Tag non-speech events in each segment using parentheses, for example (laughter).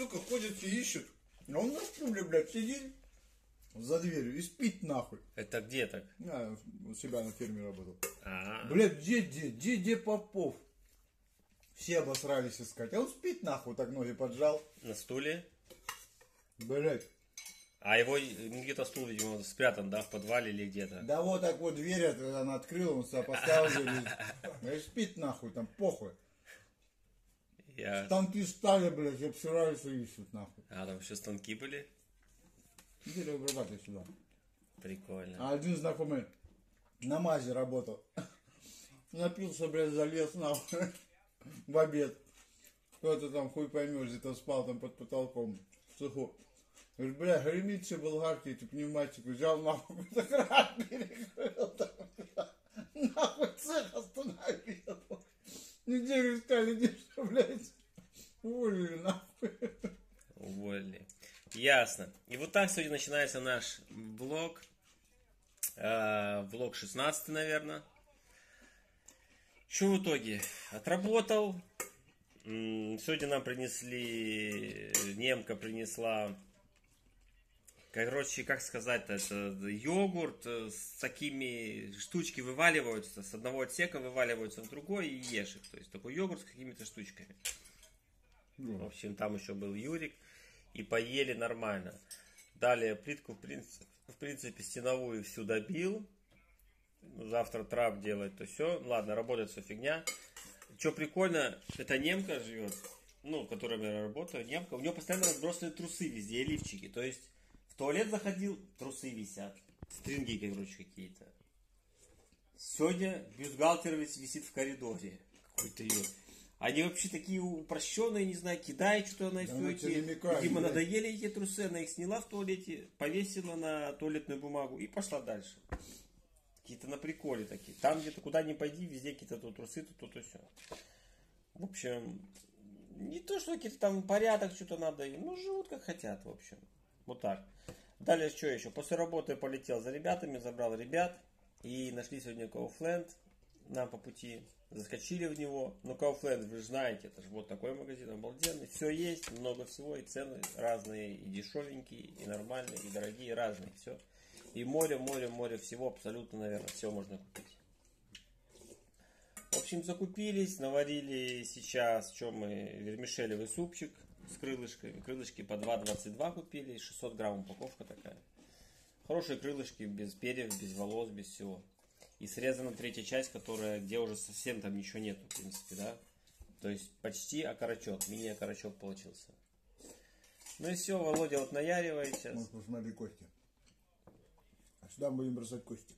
сука, ходят все ищут. А он на стуле, блядь, сидит за дверью и спит нахуй. Это где так? Я у себя на ферме работал. А, Блядь, где, где, где, где Попов? Все обосрались искать. А он спит нахуй, так ноги поджал. на стуле. Блядь. А его где-то стул, видимо, спрятан, да, в подвале или где-то. Да вот так вот дверь это она открыла, он себя поставил. (laughs) и спит нахуй, там похуй. Я... Танки стали, блядь, обсираются и ищут нахуй. А, там еще станки были? Иди, обрабатывай сюда. Прикольно. А один знакомый на мазе работал. Напился, блядь, залез нахуй в обед. Кто-то там хуй поймешь, где-то спал там под потолком в цеху. Говорит, бля, гремит все болгарки, эту пневматику взял нахуй, (laughs) кран перекрыл там. Нахуй цех остановил. Неделю искали, где что, блядь. Уволили нахуй. Уволили. Ясно. И вот так сегодня начинается наш влог. Э, влог 16, наверное. Что в итоге? Отработал. Сегодня нам принесли, немка принесла, короче, как сказать это йогурт э, с такими штучки вываливаются, с одного отсека вываливаются в другой и ешь их. То есть такой йогурт с какими-то штучками. В общем, там еще был Юрик. И поели нормально. Далее плитку, в принципе, в принципе стеновую всю добил. Завтра трап делать, то все. Ладно, работает все фигня. Что прикольно, эта немка живет, ну, которая я работаю, немка, у нее постоянно разбросаны трусы везде, и лифчики. То есть в туалет заходил, трусы висят. Стринги, короче, какие-то. Сегодня бюстгальтер вис- висит в коридоре. Какой-то ее. Они вообще такие упрощенные, не знаю, кидают что-то на Да все она эти. намекает, Видимо, надоели эти трусы, она их сняла в туалете, повесила на туалетную бумагу и пошла дальше. Какие-то на приколе такие. Там где-то куда ни пойди, везде какие-то тут трусы, тут, тут и все. В общем, не то, что какие-то там порядок, что-то надо. Ну, живут как хотят, в общем. Вот так. Далее, что еще? После работы полетел за ребятами, забрал ребят. И нашли сегодня Kaufland нам по пути. Заскочили в него. Но Kaufland, вы же знаете, это же вот такой магазин обалденный. Все есть, много всего, и цены разные, и дешевенькие, и нормальные, и дорогие, разные. Все. И море, море, море всего, абсолютно, наверное, все можно купить. В общем, закупились, наварили сейчас, что мы, вермишелевый супчик с крылышками. Крылышки по 2,22 купили, 600 грамм упаковка такая. Хорошие крылышки, без перьев, без волос, без всего. И срезана третья часть, которая, где уже совсем там ничего нету, в принципе, да. То есть почти окорочок, мини-окорочок получился. Ну и все, Володя вот наяривает сейчас. Может, посмотри кости. А сюда будем бросать кости.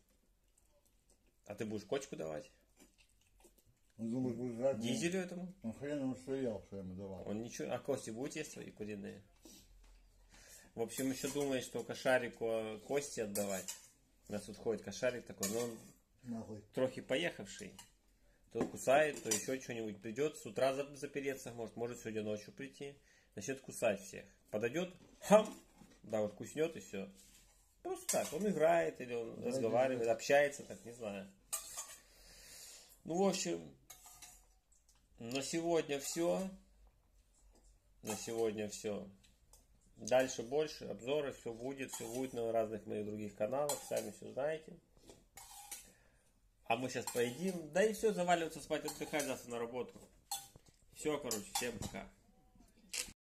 А ты будешь кочку давать? Он думает, будет жрать. ну, Дизелю этому? Он хрен ему что ел, что я ему давал. Он ничего, а кости будет есть свои куриные? В общем, еще думает, что кошарику э, кости отдавать. У нас тут ходит кошарик такой, но он Нахуй. трохи поехавший. То кусает, то еще что-нибудь придет, с утра за- запереться может, может сегодня ночью прийти. Начнет кусать всех. Подойдет, хам, да, вот куснет и все. Просто так, он играет или он разговаривает, общается, так, не знаю. Ну, в общем, на сегодня все. На сегодня все. Дальше больше, обзоры, все будет, все будет на разных моих других каналах, сами все знаете. А мы сейчас поедим, да и все, заваливаться спать, отдыхать завтра на работу. Все, короче, всем пока.